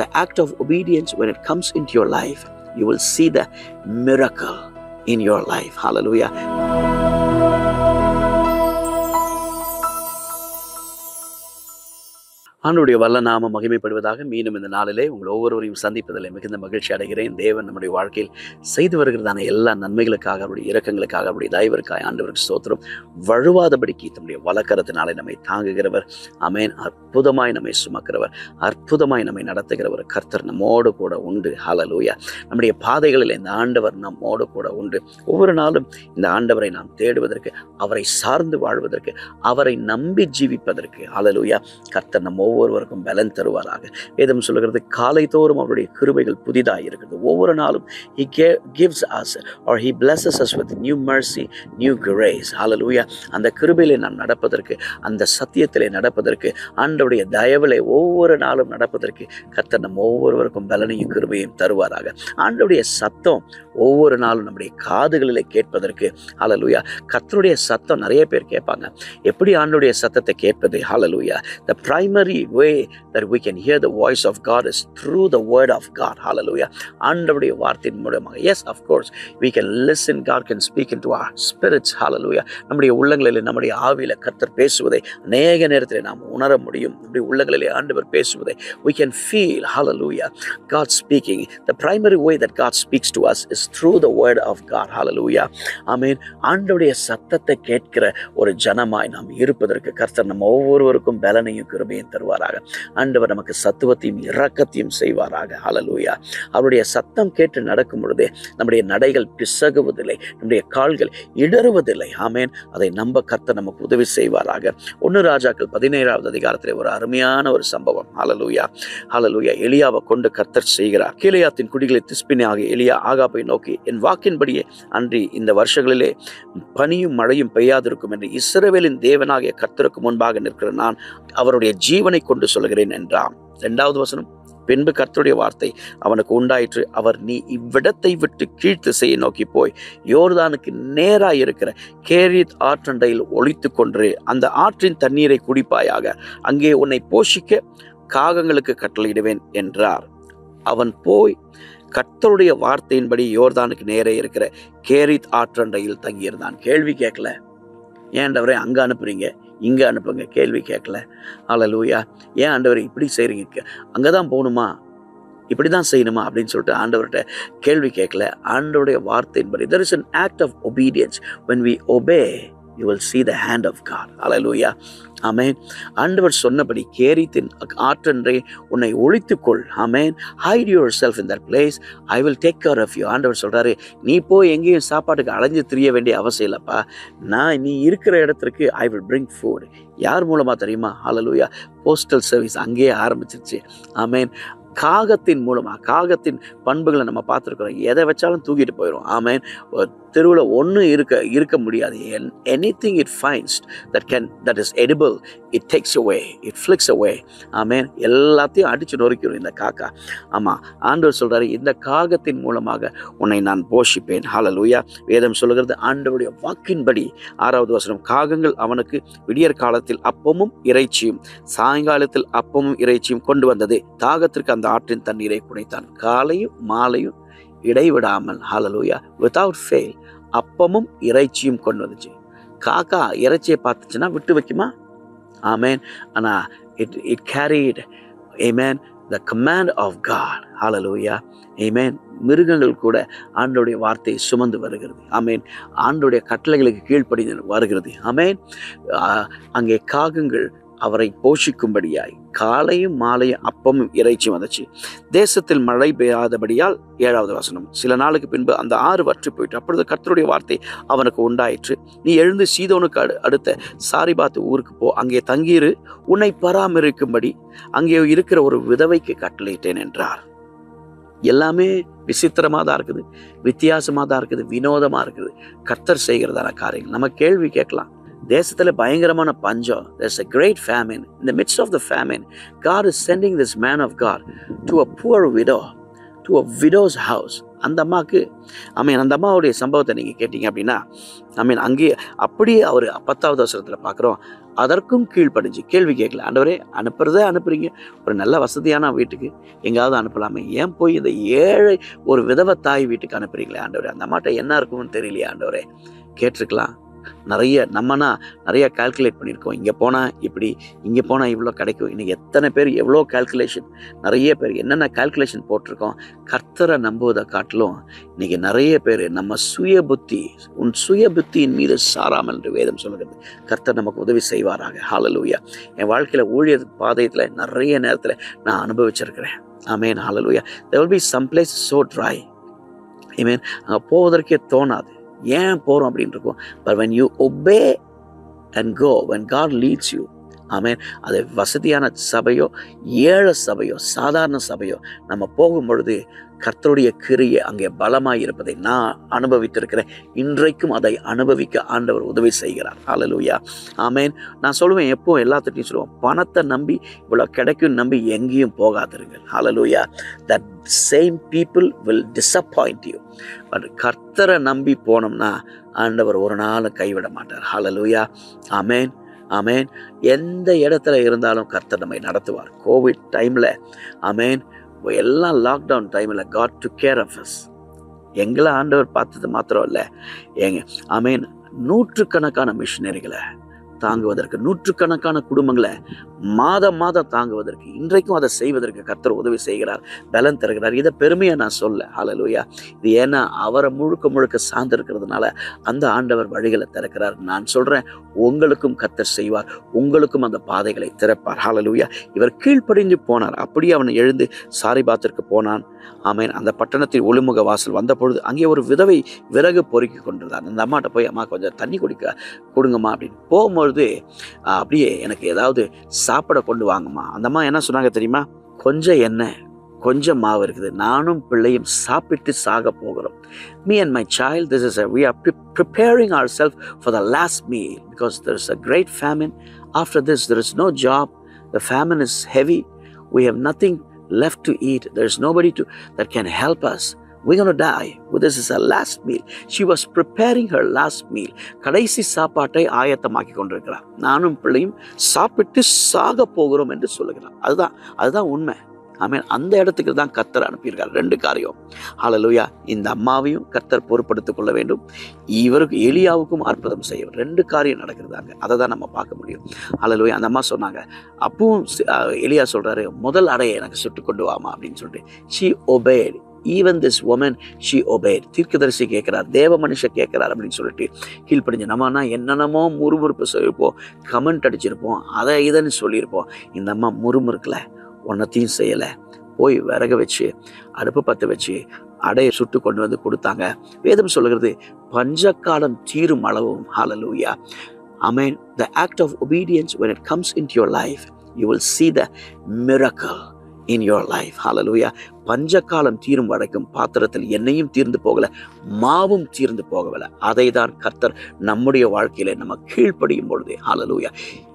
the act of obedience, when it comes into your life, you will see the miracle in your life. Hallelujah. ஆண்டுடைய வல்ல நாம மகிமைப்படுவதாக மீண்டும் இந்த நாளிலே உங்கள் ஒவ்வொருவரையும் சந்திப்பதில் மிகுந்த மகிழ்ச்சி அடைகிறேன். தேவன் நம்முடைய வாழ்க்கையில் செய்து வருகிறதான எல்லா நன்மைகளுக்காக அவருடைய இரக்கங்களுக்காக அவருடைய தயவிற்காக ஆண்டவருக்கு சோத்திரம் வழுவாதபடிக்கு தம்முடைய வழக்கரத்தினாலே நம்மை தாங்குகிறவர். அமேன் அற்புதமாய் நம்மை சுமக்கிறவர். அற்புதமாய் நம்மை நடத்துகிறவர். கர்த்தர் நம்மோடு கூட உண்டு. ஹலலூயா நம்முடைய பாதைகளில் இந்த ஆண்டவர் நம்மோடு கூட உண்டு. ஒவ்வொரு நாளும் இந்த ஆண்டவரை நாம் தேடுவதற்கு அவரை சார்ந்து வாழ்வதற்கு அவரை நம்பி ஜீவிப்பதற்கு. ஹலலூயா கர்த்தர் நம்ம ஒவ்வொருவருக்கும் பலன் தருவாராக. வேதம் சொல்லுகிறது காலை தோறும் அவருடைய கிருபைகள் புதிதாக இருக்கிறது. ஒவ்வொரு நாளும் he K gives us are he blesses us with new mercy new grace hallelujah அந்த கிருபையிலே நாம் நடப்பதற்கு அந்த சத்தியத்திலே நடப்பதற்கு ஆண்டவருடைய தயவிலே ஒவ்வொரு நாளும் நடப்பதற்கு கத்தர் நம் ஒவ்வொருவருக்கும் பலனையும் கிருபையும் தருவாராக. ஆண்டவருடைய சத்தம் ஒவ்வொரு நாளும் நம்முடைய காதுகளிலே கேட்பதற்கு ஹalleluya கத்தருடைய சத்தம் நிறைய பேர் கேட்பாங்க. எப்படி ஆண்டுடைய சத்தத்தை கேட்பது? ஹalleluya primary primary way that we can hear the voice of God is through the word of God hallelujah ஆண்டவருடைய வார்த்தையின் மூலமாக yes of course we can listen God can speak into our spirits hallelujah நம்முடைய உள்ளங்களில் நம்முடைய ஆவியில கர்த்தர் பேசுவதை அநேக நேரத்தில் நாம் உணர முடியும் நம்முடைய உள்ளங்களிலே ஆண்டவர் பேசுவதை we can feel hallelujah God speaking the primary way that God speaks to us is through the word of God hallelujah ஆமென் ஆண்டவருடைய சத்தத்தை கேட்கிற ஒரு ஜனமாய் நாம் இருப்பதற்கு கர்த்தர் நம்ம ஒவ்வொருவருக்கும் பலனையும் கிருபையும் செய்வாராக. ஆண்டவர் நமக்கு சத்துவத்தையும் இரக்கத்தையும் செய்வாராக. அலலூயா அவருடைய சத்தம் கேட்டு நடக்கும் பொழுதே நம்முடைய நடைகள் பிசகுவதில்லை நம்முடைய கால்கள் இடறுவதில்லை. ஆமேன் அதை நம்ப கத்த நமக்கு உதவி செய்வாராக. ஒன்று ராஜாக்கள் பதினேழாவது அதிகாரத்தில் ஒரு அருமையான ஒரு சம்பவம். அலலூயா அலலூயா எளியாவை கொண்டு கர்த்தர் செய்கிறார். கீழையாத்தின் குடிகளை திஸ்பினியாக எளியா ஆகாப்பை நோக்கி என் வாக்கின்படியே அன்றி இந்த வருஷங்களிலே பனியும் மழையும் பெய்யாதிருக்கும் என்று இஸ்ரவேலின் தேவனாகிய கர்த்தருக்கு முன்பாக நிற்கிற நான் அவருடைய ஜீவனை கொண்டு சொல்கிறேன் என்றான். இரண்டாவது வசனம் பின்பு கர்த்தருடைய வார்த்தை அவனுக்கு உண்டாயிற்று. அவர் நீ இவ்விடத்தை விட்டு கீழ்த்திசையை நோக்கி போய் யோர்தானுக்கு நேராக இருக்கிற கேரித் ஆற்றண்டையில் ஒழித்து கொன்று அந்த ஆற்றின் தண்ணீரை குடிப்பாயாக அங்கே உன்னை போஷிக்க காகங்களுக்கு கட்டளையிடுவேன் என்றார். அவன் போய் கர்த்தருடைய வார்த்தையின்படி யோர்தானுக்கு நேரே இருக்கிற கேரித் ஆற்றண்டையில் தங்கியிருந்தான். கேள்வி கேட்கல. ஏன்டவரை அங்க அனுப்புறீங்க? இங்கே அனுப்புங்க கேள்வி கேட்கல. ஹalleluya ஏன் ஆண்டவர் இப்படி செய்கிறீங்க அங்கே தான் போகணுமா? இப்படி தான் செய்யணுமா? அப்படின்னு சொல்லிட்டு ஆண்டவர்கிட்ட கேள்வி கேட்கல. ஆண்டவருடைய வார்த்தையின்படி there is an act of obedience when we obey you will see the hand of God hallelujah amen ஆண்டவர் சொன்னபடி கேரித்தின் ஆற்றன்றே உன்னை ஒழித்துக்கொள். Amen hide yourself in that place I will take care of you ஆண்டவர் சொல்கிறாரு நீ போய் எங்கேயும் சாப்பாட்டுக்கு அலைஞ்சு திரிய வேண்டிய அவசியம் இல்லைப்பா. நான் நீ இருக்கிற இடத்திற்கு ஐ வில் பிரிங்க் ஃபுட் யார் மூலமாக தெரியுமா? ஹalleluya போஸ்டல் சர்வீஸ் அங்கேயே ஆரம்பிச்சிருச்சு. ஆமேன் காகத்தின் மூலமாக காகத்தின் பண்புகளை நம்ம பார்த்துருக்குறோம். எதை வச்சாலும் தூக்கிட்டு போயிடும் ஆமேன் தெருவில் ஒன்றும் இருக்க இருக்க முடியாது. Anything it finds that can that is edible it takes away it flicks away amen எல்லாத்தையும் அடித்து நொறுக்கிடும் இந்த காக்கா. ஆமாம் ஆண்டவர் சொல்கிறாரு இந்த காகத்தின் மூலமாக உன்னை நான் போஷிப்பேன். ஹalleluya வேதம் சொல்லுகிறது ஆண்டவருடைய வாக்கின்படி ஆறாவது வசனம் காகங்கள் அவனுக்கு விடியற் காலத்தில் அப்பமும் இறைச்சியும் சாயங்காலத்தில் அப்பமும் இறைச்சியும் கொண்டு வந்தது. தாகத்திற்கு அந்த ஆற்றின் தண்ணீரை குடைத்தான். காலையும் மாலையும் இடைவிடாமல் ஹாலலூயா வித்தவுட் ஃபெயில் அப்பமும் இறைச்சியும் கொண்டு வந்துச்சு. காக்கா இறைச்சியை பார்த்துச்சுன்னா விட்டு வைக்குமா? ஆமேன் ஆனால் it it carried amen the command of God hallelujah amen மிருகங்கள் கூட ஆண்டோடைய வார்த்தையை சுமந்து வருகிறது ஆமேன் ஆண்டோடைய கட்டளைகளுக்கு கீழ்ப்படி வருகிறது ஆமேன் அங்கே காகங்கள் அவரை போஷிக்கும்படியாய் காலையும் மாலையும் அப்பமும் இறைச்சி வந்துச்சு. தேசத்தில் மழை பெய்யாதபடியால் ஏழாவது வசனம். சில நாளுக்கு பின்பு அந்த ஆறு வற்றி போயிட்டு அப்பொழுது கர்த்தருடைய வார்த்தை அவனுக்கு உண்டாயிற்று. நீ எழுந்து சீதோனுக்கு அடு அடுத்த சாரிபாத்து ஊருக்கு போ. அங்கே தங்கியிரு. உன்னை பராமரிக்கும்படி அங்கே இருக்கிற ஒரு விதவைக்கு கட்டளையிட்டேன் என்றார். எல்லாமே விசித்திரமாக தான் இருக்குது. வித்தியாசமாக தான் இருக்குது. வினோதமாக இருக்குது. கர்த்தர் செய்கிறதான காரியங்கள். நம்ம கேள்வி கேட்கலாம். தேசத்தில் பயங்கரமான பஞ்சம். There's a great famine in the midst of the famine God is sending this man of of to a poor widow to a widow's house அந்த அம்மாவுக்கு ஐ மீன் அந்த அம்மாவுடைய சம்பவத்தை நீங்கள் கேட்டிங்க அப்படின்னா ஐ மீன் அங்கேயே அப்படியே அவர் பத்தாவது அவசரத்தில் பார்க்குறோம். அதற்கும் கீழ்ப்படிஞ்சு கேள்வி கேட்கல. ஆண்டவரே அனுப்புகிறதே அனுப்புறீங்க. ஒரு நல்ல வசதியான வீட்டுக்கு எங்காவது அனுப்பலாமே. ஏன் போய் இந்த ஏழை ஒரு விதவை தாய் வீட்டுக்கு அனுப்புறீங்களே ஆண்டவரே? அந்த அம்மாட்ட என்ன இருக்கும்னு தெரியலையே ஆண்டவரே. கேட்டிருக்கலாம். நிறைய நம்மனா நிறைய கால்குலேட் பண்ணியிருக்கோம். இங்கே போனால் இப்படி இங்கே போனால் இவ்வளோ கிடைக்கும். இன்னைக்கு எத்தனை பேர் எவ்வளோ கால்குலேஷன் நிறைய பேர் என்னென்ன கால்குலேஷன் போட்டிருக்கோம்? கர்த்தரை நம்புவதை காட்டிலும் இன்றைக்கி நிறைய பேர் நம்ம சுய புத்தி உன் சுய புத்தியின் மீது சாராமல் என்று வேதம் சொல்கிறது கர்த்தர் நமக்கு உதவி செய்வாராக. ஹாலலூயா என் வாழ்க்கையில் ஊழியர் பாதையத்தில் நிறைய நேரத்தில் நான் அனுபவிச்சிருக்கிறேன். Amen hallelujah there will be some place so so I mean அங்கே போவதற்கே தோணாது. ஏன் போகிறோம் அப்படின்னு இருக்கும் but when you obey and go when God leads you amen. அது வசதியான சபையோ ஏழை சபையோ சாதாரண சபையோ நம்ம போகும் பொழுது கர்த்தருடைய கிரியை அங்கே பலமாக இருப்பதை நான் அனுபவித்திருக்கிறேன். இன்றைக்கும் அதை அனுபவிக்க ஆண்டவர் உதவி செய்கிறார். ஹalleluya ஆமேன். நான் சொல்லுவேன் எப்போ எல்லாத்துட்டையும் சொல்லுவேன் பணத்தை நம்பி இவ்வளோ கிடைக்கும் நம்பி எங்கேயும் போகாதிருங்கள். ஹalleluya that same people will disappoint you but கர்த்தரை நம்பி போனோம்னா ஆண்டவர் ஒரு நாளும் கைவிட மாட்டார். ஹalleluya ஆமேன். ஆமேன். எந்த இடத்துல இருந்தாலும் கர்த்தர் நம்மை நடத்துவார். கோவிட் டைமில் ஆமேன். எல்லாம் லாக்டவுன் டைமில் God to care of us எங்களை ஆண்டவர் பார்த்தது மாத்திரம் இல்லை. ஏங்க ஆமேன். நூற்றுக்கணக்கான மிஷினரிகளை தாங்குவதற்கு நூற்றுக்கணக்கான குடும்பங்களை மாதம் மாதம் தாங்குவதற்கு இன்றைக்கும் அதை செய்வதற்கு கர்த்தர் உதவி செய்கிறார் பலன் தருகிறார். இதை பெருமையை நான் சொல்ல ஹalleluya இது ஏன்னா அவரை முழுக்க முழுக்க சார்ந்திருக்கிறதுனால அந்த ஆண்டவர் வழிகளை திறக்கிறார். நான் சொல்கிறேன் உங்களுக்கும் கத்தர் செய்வார் உங்களுக்கும் அந்த பாதைகளை திறப்பார். ஹாலலூயா இவர் கீழ்ப்படிந்து போனார். அப்படியே அவன் எழுந்து சாரிபாத்திற்கு போனான். ஆமேன். அந்த பட்டணத்தில் ஒளிமுக வாசல் வந்த பொழுது அங்கே ஒரு விதவை விறகு பொறுக்கி கொண்டிருந்தார் அந்த அம்மாட்ட போய் அம்மா கொஞ்சம் தண்ணி குடிக்க கொடுங்கம்மா அப்படின்னு. போகும்போது பொழுது அப்படியே எனக்கு ஏதாவது சாப்பிட கொண்டு வாங்கம்மா அந்த அம்மா என்ன சொன்னாங்க தெரியுமா கொஞ்சம் எண்ணெய் கொஞ்சம் மாவு இருக்குது நானும் பிள்ளையும் சாப்பிட்டு சாக போகிறோம் me and my child this is we are preparing our self for the last meal because there is a great famine after this there is no job the famine is heavy we have nothing left to eat there is nobody to that can help us we're going to die well, this is her last meal. She was preparing her last meal. கடைசி சாப்பாட்டை ஆயத்தமாக்கி கொண்டிருக்கிறார் நானும் பிள்ளையும் சாப்பிட்டு சாக போகிறோம் என்று சொல்லுகிறார். அதுதான் அதுதான் உண்மை. ஆமென். அந்த இடத்துக்கு தான் கர்த்தர் அனுப்பியிருக்கார். ரெண்டு காரியம். ஹalleluya இந்த அம்மாவையும் கத்தர் பொறுப்படுத்திக் கொள்ள வேண்டும். இவருக்கு எலியாவுக்கும் அற்புதம் செய்ய ரெண்டு காரியம் நடக்கிறதாங்க அதை தான் நம்ம பார்க்க முடியும். ஹalleluya அந்த அம்மா சொன்னாங்க அப்பவும் எலியா சொல்கிறாரு முதல் அடையை எனக்கு சுட்டு கொண்டு வாமா அப்படின்னு சொல்லிட்டு. She obeyed even this woman she obeyed தீர்க்கதரிசி கேட்குறார் தேவ மனுஷ கேட்குறார் அப்படின்னு சொல்லிட்டு கீழ்ப்படிஞ்சு நம்மனா என்னென்னமோ முறுமுறுப்பு சொல்லியிருப்போம் கமெண்ட் அடிச்சிருப்போம் அதை இதன்னு சொல்லியிருப்போம். இந்த அம்மா முறுமுறுக்கல ஒன்றத்தையும் செய்யலை. போய் விறக வச்சு அடுப்பு பற்ற வச்சு அடையை சுட்டு கொண்டு வந்து கொடுத்தாங்க. வேதம் சொல்கிறது பஞ்சக்காலம் தீரும் அளவும் hallelujah I mean the act of obedience when it comes in your life you will see the miracle in your life hallelujah பஞ்சக்காலம் தீரும் வரைக்கும் பாத்திரத்தில் எண்ணெயும் தீர்ந்து போகல மாவும் தீர்ந்து போகவில்லை. அதை தான் கர்த்தர் நம்முடைய வாழ்க்கையில நம்ம கீழ்ப்படியும் பொழுது. ஹலலூயா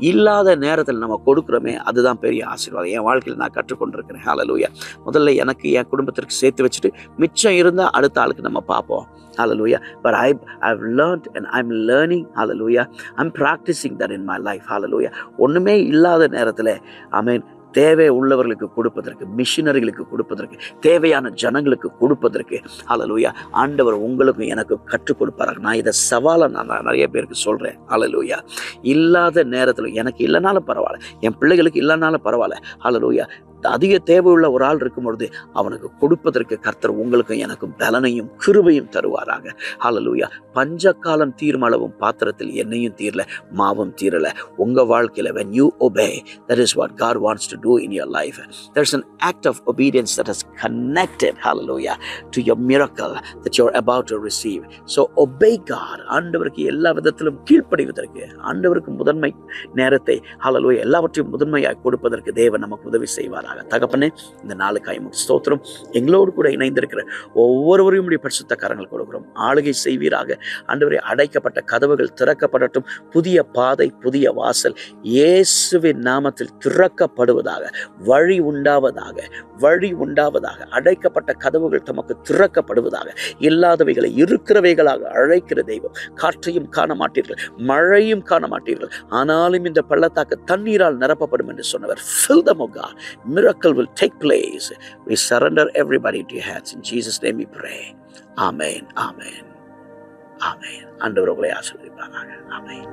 இல்லாத நேரத்தில் நம்ம கொடுக்குறோமே அதுதான் பெரிய ஆசீர்வாதம். என் வாழ்க்கையில் நான் கற்றுக்கொண்டிருக்கிறேன். ஹலலூயா முதல்ல எனக்கு என் குடும்பத்திற்கு சேர்த்து வச்சுட்டு மிச்சம் இருந்தால் அடுத்த ஆளுக்கு நம்ம பார்ப்போம். Hallelujah. But I I've learned and I'm learning. Hallelujah. I'm practicing that in my life. Hallelujah. ஒன்றுமே இல்லாத நேரத்தில் ஐ மீன் தேவை உள்ளவர்களுக்கு கொடுப்பதற்கு மிஷினரிகளுக்கு கொடுப்பதற்கு தேவையான ஜனங்களுக்கு கொடுப்பதற்கு. அலலூயா ஆண்டவர் உங்களுக்கும் எனக்கு கற்றுக் கொடுப்பாரு நான் இதை சவாலை நான் நிறைய பேருக்கு சொல்கிறேன் அலலூயா இல்லாத நேரத்தில் எனக்கு இல்லைனாலும் பரவாயில்ல. என் பிள்ளைகளுக்கு இல்லைனாலும் பரவாயில்ல. அலலூயா அதிக தேவையுள்ள ஒரு ஆள் இருக்கும் பொழுது அவனுக்கு கொடுப்பதற்கு கர்த்தர் உங்களுக்கும் எனக்கும் பலனையும் கிருபையும் தருவாராங்க ஹalleluya பஞ்சகாலம் தீரும் பாத்திரத்தில் என்னையும் தீரல மாவும் தீரல. உங்க வாழ்க்கையில when you obey that is what God wants to do in your life. There's an act of obedience that is connected hallelujah to your miracle that you're about to receive. So obey God. ஆண்டவருக்கு எல்லா விதத்திலும் கீழ்ப்படிவதற்கு ஆண்டவருக்கு முதன்மை நேரத்தை ஹalleluya எல்லாவற்றையும் முதன்மையாய் கொடுப்பதற்கு தேவன் நமக்கு உதவி செய்வாராக. செய்வீராக தகப்பனே இந்த நாளுக்காய் உமக்கு ஸ்தோத்திரம். எங்களோடு கூட இணைந்திருக்கிற ஒவ்வொருவரையும் பரிசுத்த கரங்கள் கொடுக்கிறோம். ஆளுகை செய்வீராக. ஆண்டவரே அடைக்கப்பட்ட கதவுகள் திறக்கப்படட்டும். புதிய பாதை புதிய வாசல் இயேசுவின் நாமத்தில் திறக்கப்படுவதாக வழி உண்டாவதாக வழி உண்டாவதாக அடைக்கப்பட்ட கதவுகள் தமக்கு திறக்கப்படுவதாக இல்லாதவைகளை இருக்கிறவைகளாக அழைக்கிற தெய்வம் காற்றையும் காண மாட்டீர்கள் மழையும் காண மாட்டீர்கள் ஆனாலும் இந்த பள்ளத்தாக்கு தண்ணீரால் நிரப்பப்படும் என்று சொன்னவர் fill them oh God miracle will take place we surrender everybody to your hands in Jesus name we pray amen amen amen ஆண்டவர் உங்களை ஆசீர்வதிப்பாராக ஆமென்